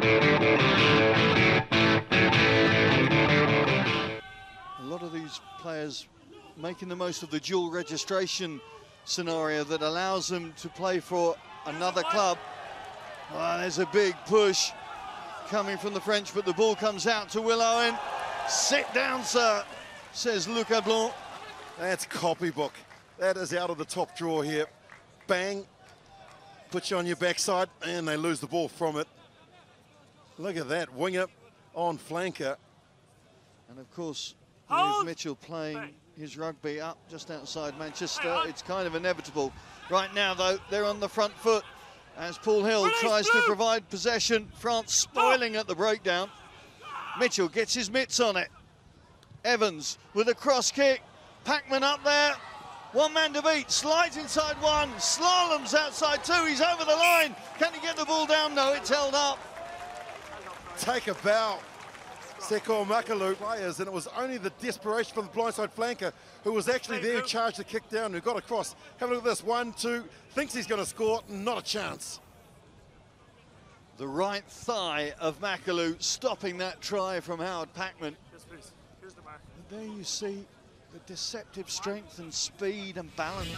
A lot of these players making the most of the dual registration scenario that allows them to play for another club. Oh, there's a big push coming from the French, but the ball comes out to Will Owen. Sit down, sir, says Luca Blanc. That's copybook. That is out of the top drawer here. Bang. Put you on your backside, and they lose the ball from it. Look at that. Winger on flanker. And of course, with Mitchell playing his rugby up just outside Manchester, it's kind of inevitable. Right now, though, they're on the front foot as Paul Hill tries to provide possession. France spoiling at the breakdown. Mitchell gets his mitts on it. Evans with a cross kick. Packman up there. One man to beat. Slides inside one. Slaloms outside two. He's over the line. Can he get the ball down? No, it's held up. Take a bow. Sekou Macalou players, and it was only the desperation from the blindside flanker who was actually there who charged the kick down, who got across. Have a look at this. One, two, thinks he's going to score, not a chance. The right thigh of Macalou stopping that try from Howard Packman. Yes, please. Here's the mark. And there you see the deceptive strength and speed and balance.